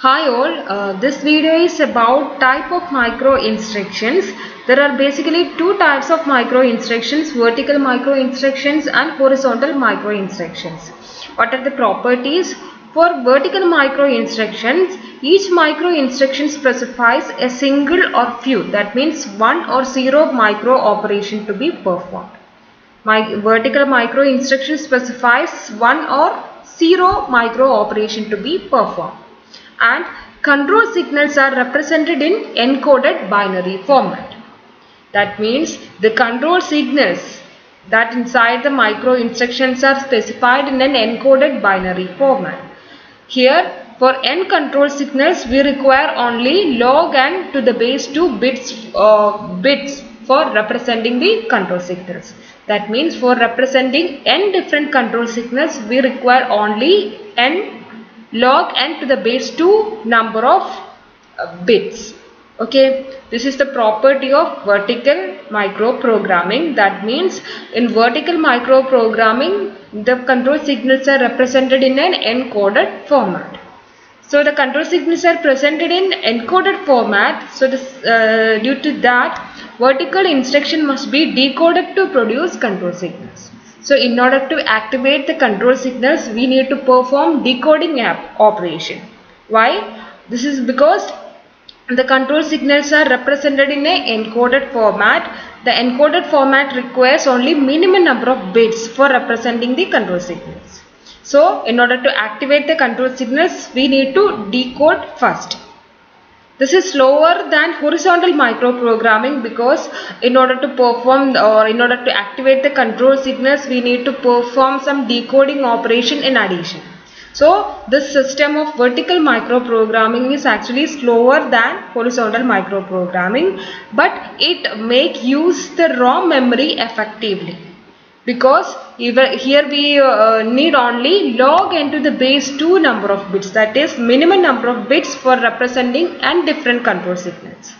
Hi all, uh, this video is about type of micro instructions. There are basically two types of micro instructions, vertical micro instructions and horizontal micro instructions. What are the properties? For vertical micro instructions, each micro instruction specifies a single or few, that means one or zero micro operation to be performed. My vertical micro instruction specifies one or zero micro operation to be performed and control signals are represented in encoded binary format. That means the control signals that inside the micro instructions are specified in an encoded binary format. Here for n control signals we require only log n to the base 2 bits uh, bits for representing the control signals. That means for representing n different control signals we require only n log n to the base 2 number of uh, bits. Okay, this is the property of vertical microprogramming. That means in vertical microprogramming the control signals are represented in an encoded format. So the control signals are presented in encoded format. So this, uh, due to that vertical instruction must be decoded to produce control signals. So in order to activate the control signals we need to perform decoding operation. Why? This is because the control signals are represented in a encoded format. The encoded format requires only minimum number of bits for representing the control signals. So in order to activate the control signals we need to decode first. This is slower than horizontal microprogramming because in order to perform or in order to activate the control signals we need to perform some decoding operation in addition. So this system of vertical microprogramming is actually slower than horizontal microprogramming but it make use the ROM memory effectively because here we uh, need only log n to the base 2 number of bits that is minimum number of bits for representing n different control signals.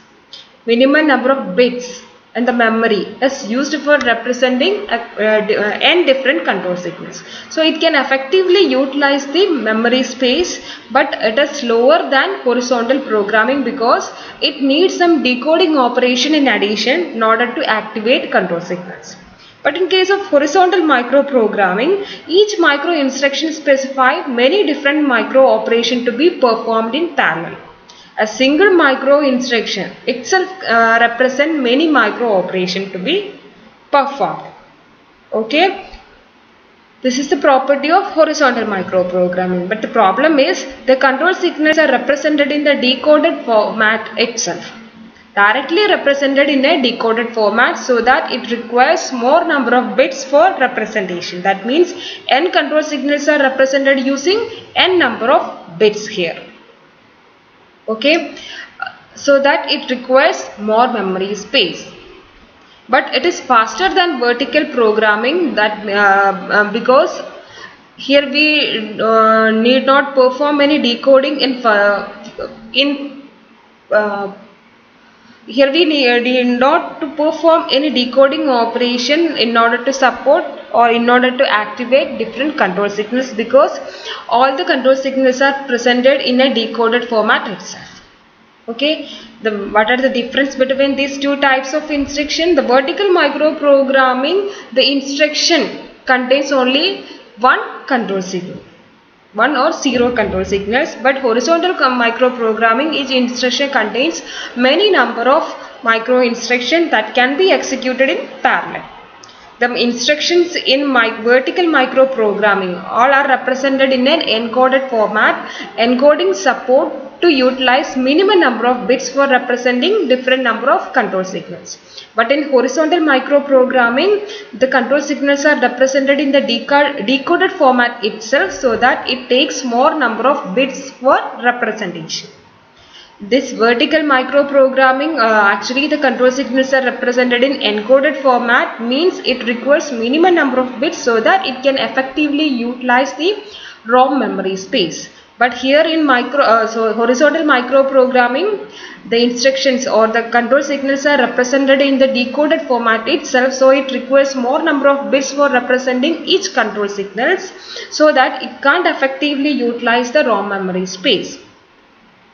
Minimum number of bits in the memory is used for representing uh, uh, n different control signals. So it can effectively utilize the memory space but it is slower than horizontal programming because it needs some decoding operation in addition in order to activate control signals. But in case of horizontal microprogramming, each micro instruction specifies many different micro operations to be performed in parallel. A single micro instruction itself uh, represents many micro operations to be performed. Okay. This is the property of horizontal microprogramming. But the problem is the control signals are represented in the decoded format itself directly represented in a decoded format so that it requires more number of bits for representation. That means n control signals are represented using n number of bits here. Okay, so that it requires more memory space. But it is faster than vertical programming that uh, uh, because here we uh, need not perform any decoding in in here we need not to perform any decoding operation in order to support or in order to activate different control signals because all the control signals are presented in a decoded format itself. Okay, the, what are the difference between these two types of instruction? The vertical microprogramming, the instruction contains only one control signal one or zero control signals but horizontal microprogramming each instruction contains many number of micro instructions that can be executed in parallel. The instructions in my vertical microprogramming all are represented in an encoded format. Encoding support to utilize minimum number of bits for representing different number of control signals. But in horizontal microprogramming, the control signals are represented in the decoded format itself so that it takes more number of bits for representation. This vertical microprogramming, uh, actually the control signals are represented in encoded format means it requires minimum number of bits so that it can effectively utilize the ROM memory space. But here in micro, uh, so horizontal microprogramming, the instructions or the control signals are represented in the decoded format itself. So it requires more number of bits for representing each control signals so that it can't effectively utilize the ROM memory space.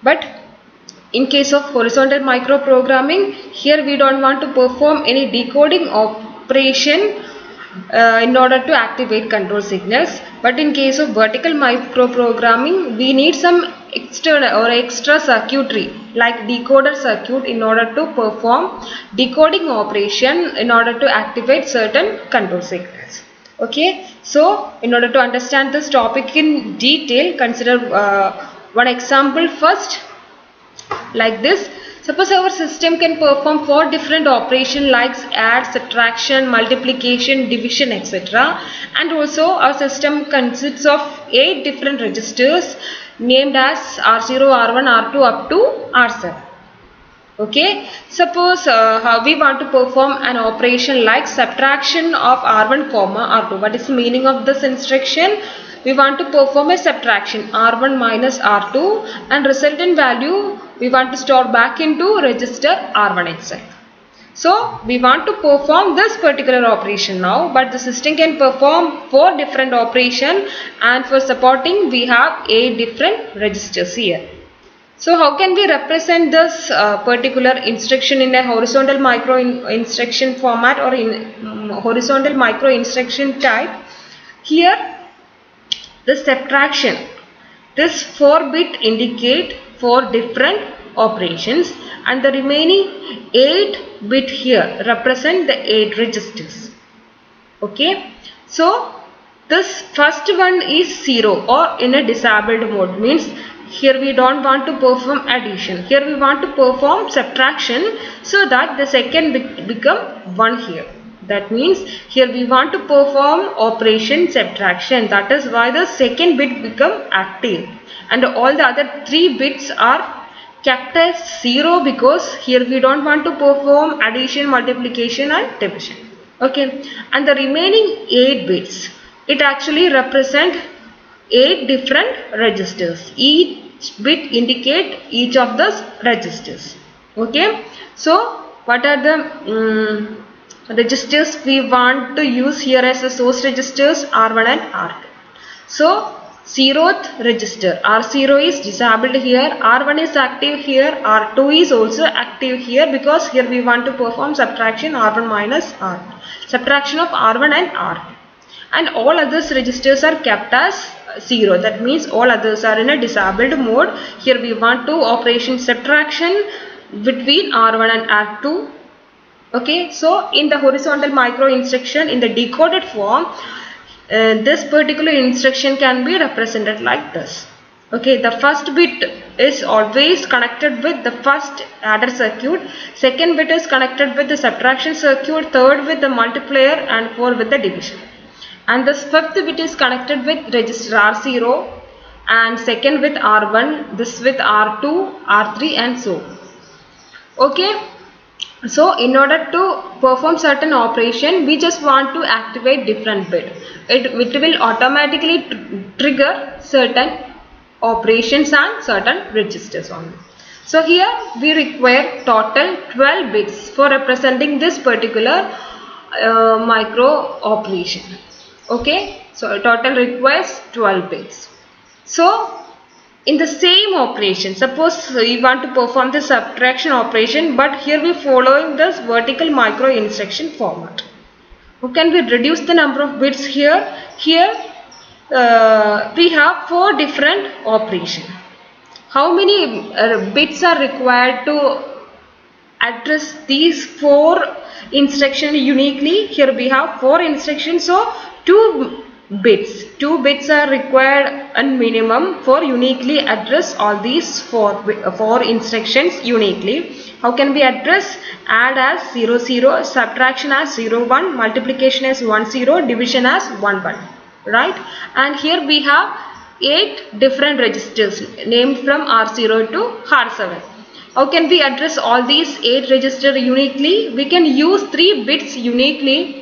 but in case of horizontal microprogramming here we don't want to perform any decoding operation uh, in order to activate control signals. But in case of vertical microprogramming we need some external or extra circuitry like decoder circuit in order to perform decoding operation in order to activate certain control signals. Okay? So in order to understand this topic in detail consider uh, one example first like this Suppose our system can perform four different operations like add, subtraction, multiplication, division etc. And also our system consists of eight different registers named as R0, R1, R2 up to R7. Okay, suppose uh, we want to perform an operation like subtraction of R1 comma R2. What is the meaning of this instruction? we want to perform a subtraction R1 minus R2 and resultant value we want to store back into register R1 itself. So we want to perform this particular operation now but the system can perform four different operation and for supporting we have eight different registers here. So how can we represent this uh, particular instruction in a horizontal micro in instruction format or in um, horizontal micro instruction type? Here the subtraction. This 4 bit indicate 4 different operations and the remaining 8 bit here represent the 8 registers. Okay. So this first one is 0 or in a disabled mode means here we don't want to perform addition. Here we want to perform subtraction so that the second bit become 1 here. That means here we want to perform operation subtraction. That is why the second bit become active. And all the other three bits are kept as 0 because here we don't want to perform addition, multiplication and division. Okay. And the remaining 8 bits, it actually represent 8 different registers. Each bit indicate each of the registers. Okay. So, what are the... Um, registers we want to use here as the source registers R1 and R2. So 0th register R0 is disabled here, R1 is active here, R2 is also active here because here we want to perform subtraction R1 minus R2. Subtraction of R1 and R2. And all others registers are kept as 0 that means all others are in a disabled mode. Here we want to operation subtraction between R1 and R2 okay so in the horizontal micro instruction in the decoded form uh, this particular instruction can be represented like this. Okay the first bit is always connected with the first adder circuit second bit is connected with the subtraction circuit third with the multiplier and fourth with the division. And the fifth bit is connected with register R0 and second with R1 this with R2 R3 and so. Okay so in order to perform certain operation, we just want to activate different bit. It, it will automatically tr trigger certain operations and certain registers only. So here we require total 12 bits for representing this particular uh, micro operation. Okay, so total requires 12 bits. So in the same operation. Suppose you want to perform the subtraction operation but here we following this vertical micro instruction format. How can we reduce the number of bits here. Here uh, we have four different operation. How many uh, bits are required to address these four instructions uniquely? Here we have four instructions so two bits. Two bits are required and minimum for uniquely address all these four, four instructions uniquely. How can we address? Add as 0, 0, subtraction as 0, 1, multiplication as 1, 0, division as 1, 1. Right? And here we have 8 different registers named from R0 to R7. How can we address all these 8 registers uniquely? We can use 3 bits uniquely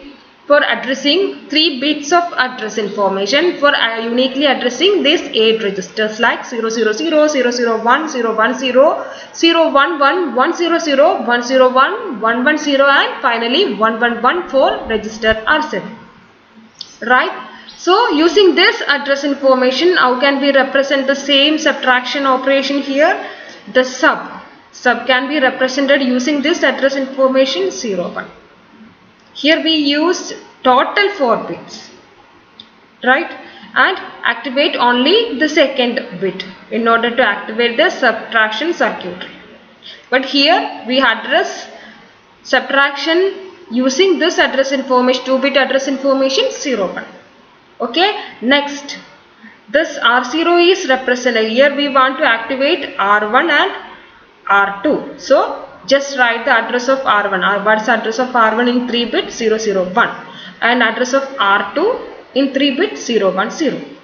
for addressing 3 bits of address information for uh, uniquely addressing these 8 registers like 000, 001, 010, 011, 100, 101, 110 and finally 111 for register R7. Right? So using this address information how can we represent the same subtraction operation here? the sub sub can be represented using this address information 01 here we use total 4 bits right? And activate only the second bit in order to activate the subtraction circuitry but here we address subtraction using this address information 2 bit address information 01 okay next. This R0 is represented here we want to activate R1 and R2 so just write the address of R1 or what's the address of R1 in 3 bit 001 and address of R2 in 3 bit 010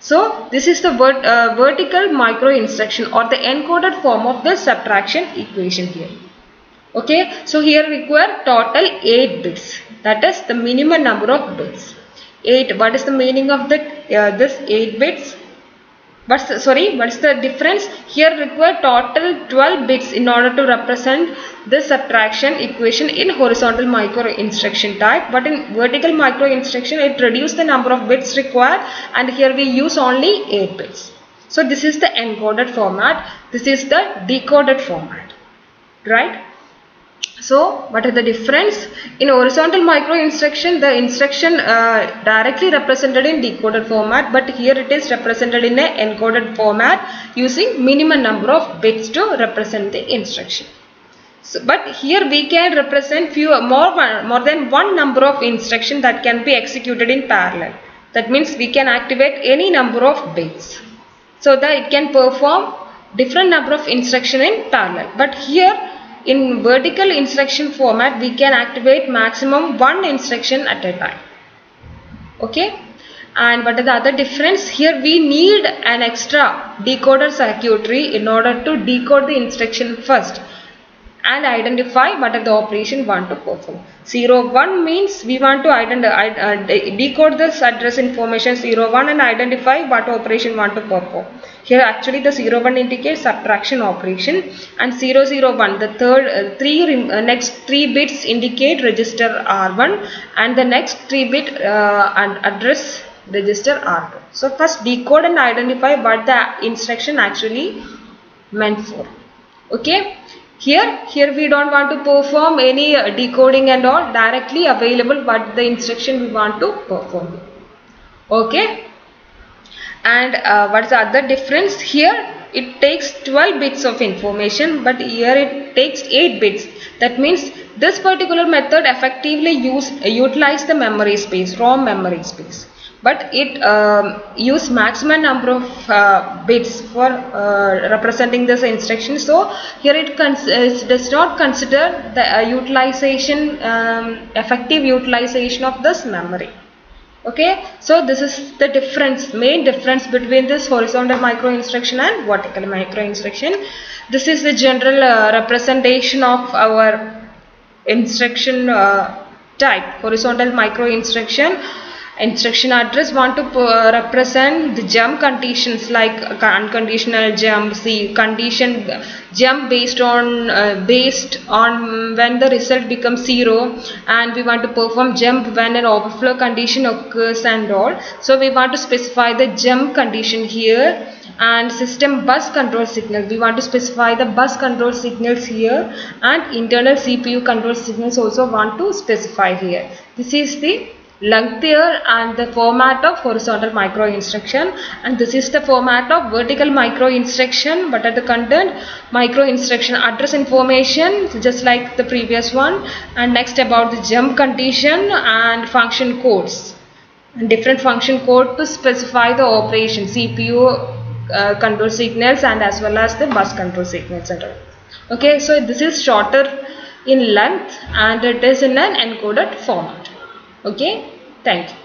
so this is the vert, uh, vertical micro instruction or the encoded form of the subtraction equation here. Okay so here require total 8 bits. That is the minimum number of bits. 8 what is the meaning of that uh, this 8 bits what's the, sorry what's the difference? Here require total 12 bits in order to represent this subtraction equation in horizontal micro instruction type. But in vertical micro instruction it reduce the number of bits required and here we use only 8 bits. So this is the encoded format. This is the decoded format. Right so what is the difference? In horizontal micro instruction the instruction uh, directly represented in decoded format but here it is represented in a encoded format using minimum number of bits to represent the instruction. So, but here we can represent few more more than one number of instruction that can be executed in parallel. That means we can activate any number of bits so that it can perform different number of instruction in parallel. But here in vertical instruction format we can activate maximum one instruction at a time. Okay? And what is the other difference here we need an extra decoder circuitry in order to decode the instruction first and identify what are the operation want to perform. 01 means we want to identify, uh, decode this address information 01 and identify what operation want to perform. Here actually the 01 indicates subtraction operation and 001 the third uh, three uh, next three bits indicate register R1 and the next three bit uh, address register R2. So first decode and identify what the instruction actually meant for. Okay here here we don't want to perform any uh, decoding and all directly available but the instruction we want to perform. Okay? And uh, what's the other difference? Here it takes 12 bits of information but here it takes 8 bits. That means this particular method effectively use uh, utilize the memory space ROM memory space but it um, use maximum number of uh, bits for uh, representing this instruction. So here it, it does not consider the uh, utilization um, effective utilization of this memory. Okay? So this is the difference main difference between this horizontal micro instruction and vertical micro instruction. This is the general uh, representation of our instruction uh, type horizontal micro instruction instruction address want to uh, represent the jump conditions like unconditional jump see condition jump based on uh, based on when the result becomes zero and we want to perform jump when an overflow condition occurs and all. So we want to specify the jump condition here and system bus control signal. We want to specify the bus control signals here and internal CPU control signals also want to specify here. This is the lengthier and the format of horizontal micro instruction. And this is the format of vertical micro instruction but at the content micro instruction address information just like the previous one. And next about the jump condition and function codes. And different function code to specify the operation CPU uh, control signals and as well as the bus control signals all. okay so this is shorter in length and it is in an encoded format okay? Thank you